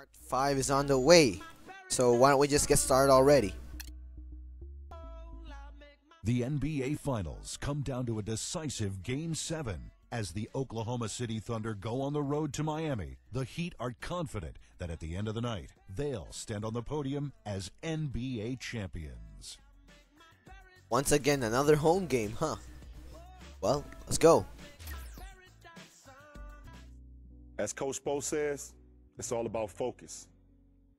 Part 5 is on the way. So why don't we just get started already? The NBA Finals come down to a decisive Game 7. As the Oklahoma City Thunder go on the road to Miami, the Heat are confident that at the end of the night, they'll stand on the podium as NBA champions. Once again, another home game, huh? Well, let's go. As Coach Spo says, it's all about focus.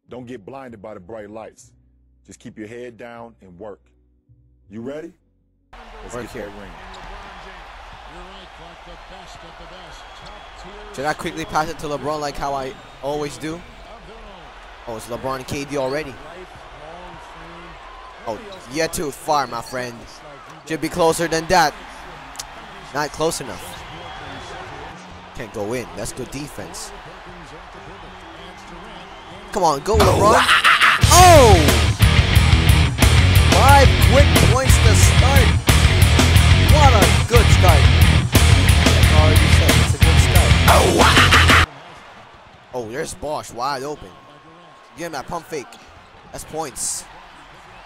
Don't get blinded by the bright lights. Just keep your head down and work. You ready? Let's Work get here. that ring. Should I quickly pass it to LeBron like how I always do? Oh, it's LeBron and KD already. Oh, you're too far, my friend. Should be closer than that. Not close enough. Can't go in. That's good defense. Come on, go LeBron. Oh. oh! Five quick points to start. What a good start. Like I already said, it's a good start. Oh, oh there's Bosh wide open. Give him that pump fake. That's points.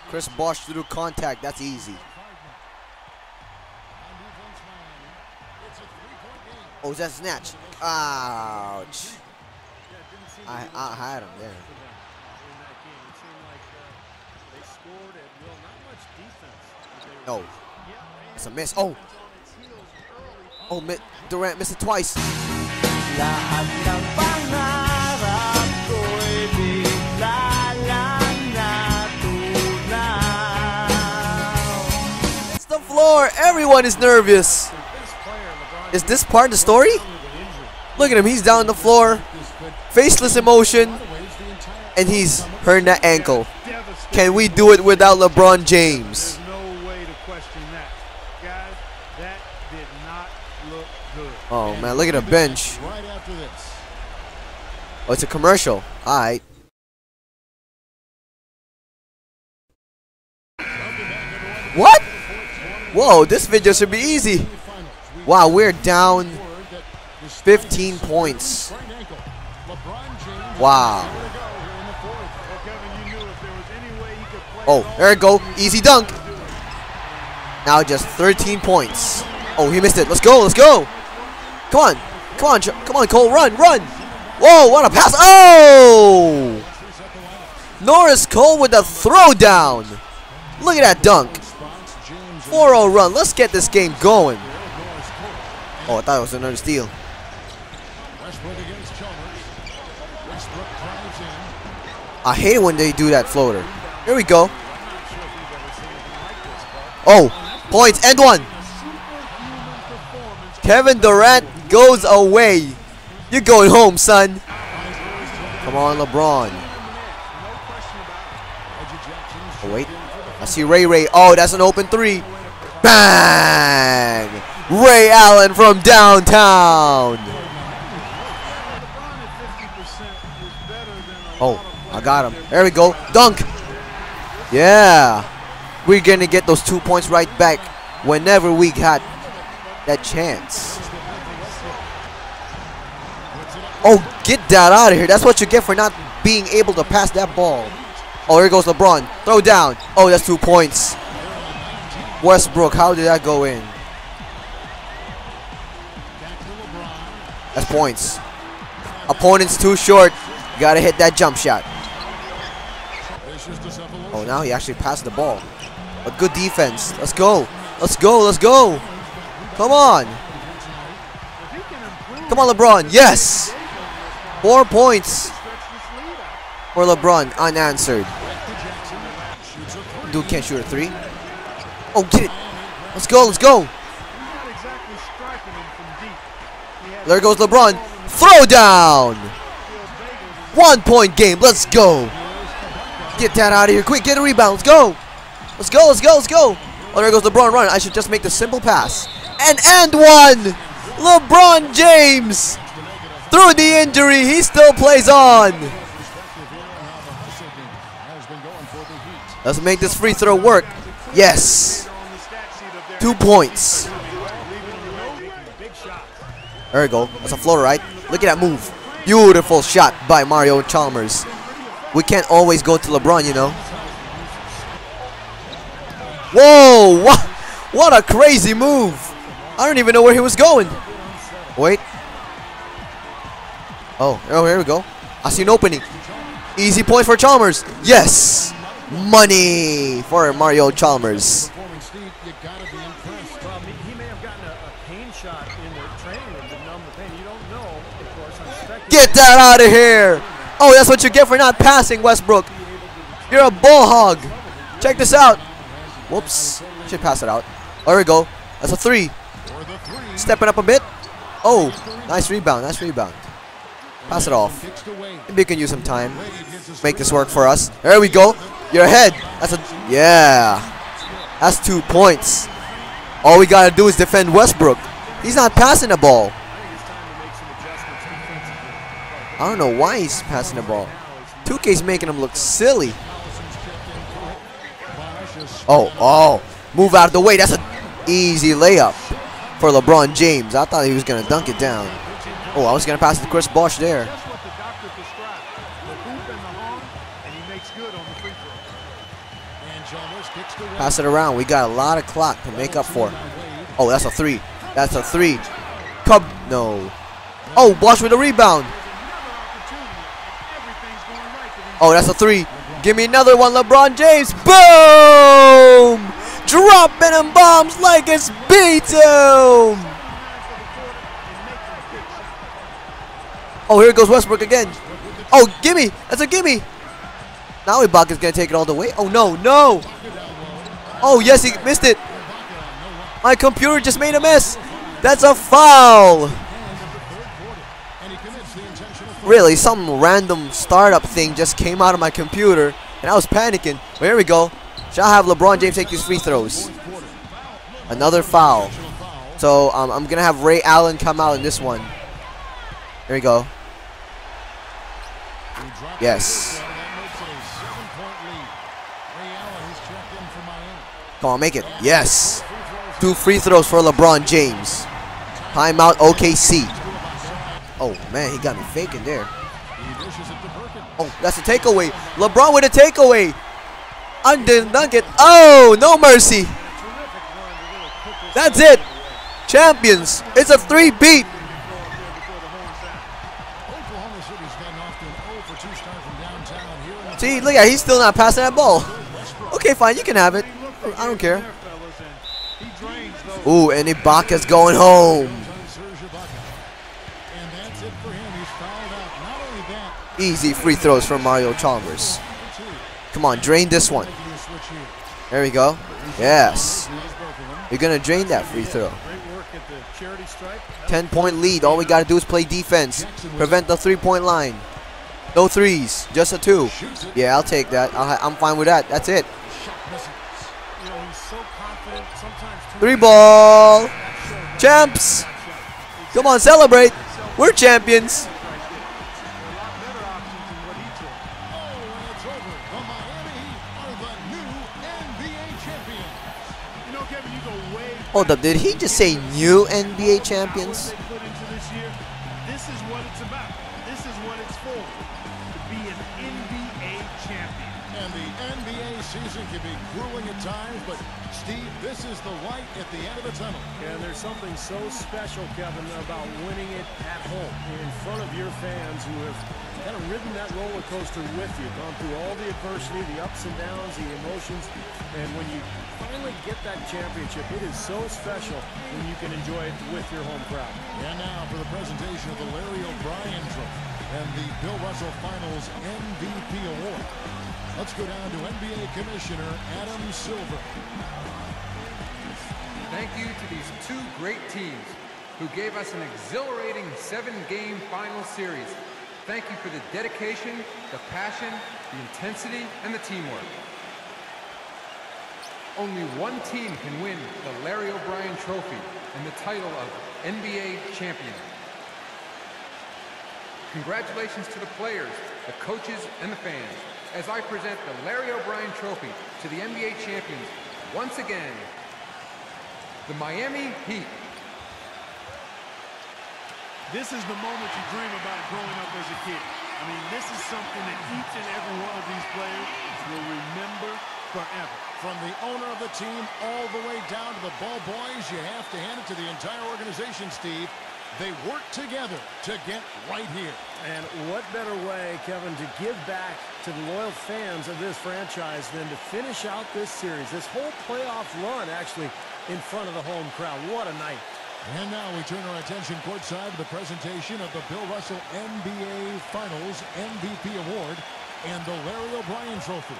Chris Bosh through contact. That's easy. Oh, is that snatch? Ouch. I, I had him there. No. It's a miss. Oh. Oh, mi- Durant missed it twice. Lahat ng pangarap ko'y bigla lang natunaw It's the floor. Everyone is nervous. Is this part of the story? Look at him. He's down on the floor. Faceless emotion. And he's hurting that ankle. Can we do it without LeBron James? There's no way to question that. Guys, that did not look good. Oh, man. Look at the bench. Oh, it's a commercial. All right. What? Whoa, this video should be easy. Wow, we're down 15 points. Wow. Oh, there it go. Easy dunk. Now just 13 points. Oh, he missed it. Let's go. Let's go. Come on. Come on. Come on, Cole. Run. Run. Whoa, what a pass. Oh! Norris Cole with a throwdown. Look at that dunk. 4-0 run. Let's get this game going. Oh, I thought it was another steal. I hate when they do that floater. Here we go. Oh, points and one. Kevin Durant goes away. You're going home, son. Come on, LeBron. Oh, wait. I see Ray Ray. Oh, that's an open three. Bang! Ray Allen from downtown. I got him. There we go. Dunk. Yeah. We're going to get those two points right back whenever we got that chance. Oh, get that out of here. That's what you get for not being able to pass that ball. Oh, here goes LeBron. Throw down. Oh, that's two points. Westbrook, how did that go in? That's points. Opponent's too short. Gotta hit that jump shot. Oh, now he actually passed the ball. A good defense. Let's go. Let's go. Let's go. Come on. Come on, LeBron. Yes. Four points for LeBron unanswered. Dude can't shoot a three. Oh, get it. Let's go. Let's go. There goes LeBron. Throw down. One point game. Let's go. Get that out of here. Quick, get a rebound. Let's go. Let's go. Let's go. Let's go. Oh, there goes LeBron running. I should just make the simple pass. And and one. LeBron James. Through the injury, he still plays on. Let's make this free throw work. Yes. Two points. There we go. That's a floater, right? Look at that move. Beautiful shot by Mario Chalmers. We can't always go to LeBron, you know. Whoa! What? What a crazy move! I don't even know where he was going. Wait. Oh, oh, here we go. I see an opening. Easy point for Chalmers. Yes! Money for Mario Chalmers. Get that out of here! Oh, that's what you get for not passing, Westbrook. You're a bull hog. Check this out. Whoops. Should pass it out. Oh, there we go. That's a three. Stepping up a bit. Oh, nice rebound. Nice rebound. Pass it off. to. Maybe you can use some time. Make this work for us. There we go. You're ahead. That's a yeah. That's two points. All we gotta do is defend Westbrook. He's not passing the ball. I don't know why he's passing the ball. 2K's making him look silly. Oh, oh. Move out of the way. That's an easy layup for LeBron James. I thought he was going to dunk it down. Oh, I was going to pass it to Chris Bosh there. Pass it around. We got a lot of clock to make up for. Oh, that's a three. That's a three. Cub. No. Oh, Bosh with a rebound. Oh, that's a three. Give me another one, LeBron James. Boom! Dropping them bombs like it's B-Town. Oh, here goes Westbrook again. Oh, gimme. That's a gimme. Now Ibaka's going to take it all the way. Oh, no, no. Oh, yes, he missed it. My computer just made a mess. That's a foul. And he commits the intentional foul. Really, some random startup thing just came out of my computer, and I was panicking. But here we go. Shall I have LeBron James take these free throws. Another foul. So um, I'm gonna have Ray Allen come out in this one. Here we go. Yes. Come on, make it. Yes. Two free throws for LeBron James. Timeout OKC. Oh man, he got me faking there. He dishes it to Perkins. Oh, that's a takeaway. LeBron with a takeaway. Dunk it. Oh, no mercy. That's it. Champions. It's a three-peat. Oklahoma City's gotten off to an 0 for 2 start from downtown here in the See, look at he's still not passing that ball. Okay, fine, you can have it. I don't care. Fellas, and he drains those. Ooh, and Ibaka's going home. on Serge Ibaka. And that's it for him. He's fouled out. Not only that, Easy free throws from Mario Chalmers. Come on, drain this one. There we go. Yes. You're going to drain that free throw. Great work at the charity stripe. 10 point lead. All we got to do is play defense. Prevent the three point line. No threes, just a two. Yeah, I'll take that. I'll I'm fine with that. That's it. Three ball. Champs. Come on, celebrate. We're champions. Hold up, did he just say new NBA champions? This is what it's about. This is what it's for. To be an NBA champion. And the NBA season can be grueling at times, but Steve, this is the light at the end of the tunnel. And there's something so special, Kevin, about winning it at home in front of your fans who have kind of ridden that roller coaster with you, gone through all the adversity, the ups and downs, the emotions. And when you finally get that championship, it is so special when you can enjoy it with your home crowd. And now for the presentation of the Larry O'Brien Trophy and the Bill Russell Finals MVP Award. Let's go down to NBA Commissioner Adam Silver. Thank you to these two great teams who gave us an exhilarating seven-game final series. Thank you for the dedication, the passion, the intensity, and the teamwork. Only one team can win the Larry O'Brien Trophy and the title of NBA champion. Congratulations to the players, the coaches, and the fans as I present the Larry O'Brien Trophy to the NBA champions once again, the Miami Heat. This is the moment you dream about growing up as a kid. I mean, this is something that each and every one of these players will remember forever. From the owner of the team all the way down to the ball boys, you have to hand it to the entire organization, Steve. They work together to get right here. And what better way, Kevin, to give back to the loyal fans of this franchise than to finish out this series, this whole playoff run actually in front of the home crowd. What a night. And now we turn our attention courtside to the presentation of the Bill Russell NBA Finals MVP Award and the Larry O'Brien Trophy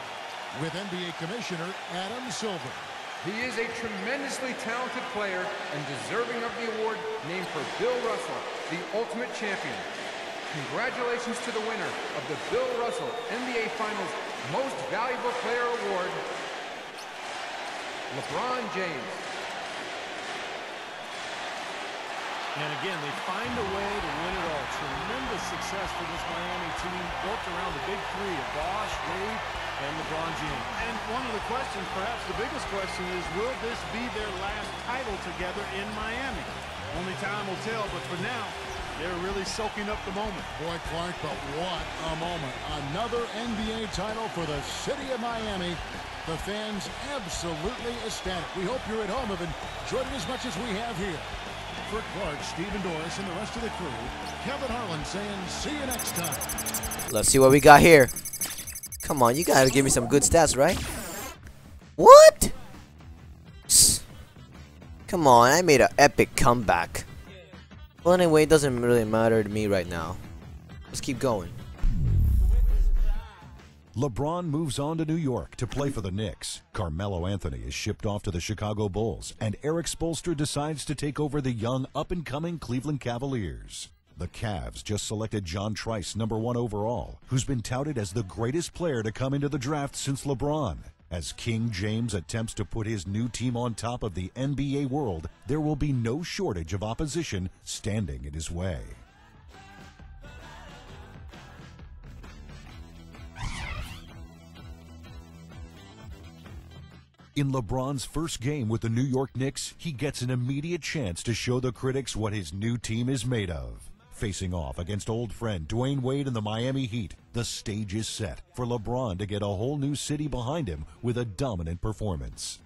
with NBA Commissioner Adam Silver. He is a tremendously talented player and deserving of the award named for Bill Russell, the ultimate champion. Congratulations to the winner of the Bill Russell NBA Finals Most Valuable Player Award, LeBron James. And again, they find a way to win it all. Tremendous success for this Miami team, built around the big three of Bosh, Wade, and LeBron James. And one of the questions, perhaps the biggest question is, will this be their last title together in Miami? Only time will tell, but for now, they're really soaking up the moment. Boy, Clark, but what a moment. Another NBA title for the city of Miami. The fans absolutely ecstatic. We hope you're at home have enjoyed it as much as we have here. For Clark, Stephen Doris, and the rest of the crew, Kevin Harlan saying see you next time. Let's see what we got here. Come on, you gotta give me some good stats, right? What? Come on, I made an epic comeback. Well, anyway, it doesn't really matter to me right now. Let's keep going. LeBron moves on to New York to play for the Knicks. Carmelo Anthony is shipped off to the Chicago Bulls, and Erik Spoelstra decides to take over the young, up-and-coming Cleveland Cavaliers. The Cavs just selected John Trice number one overall, who's been touted as the greatest player to come into the draft since LeBron. As King James attempts to put his new team on top of the NBA world, there will be no shortage of opposition standing in his way. In LeBron's first game with the New York Knicks, he gets an immediate chance to show the critics what his new team is made of. Facing off against old friend Dwyane Wade and the Miami Heat, the stage is set for LeBron to get a whole new city behind him with a dominant performance.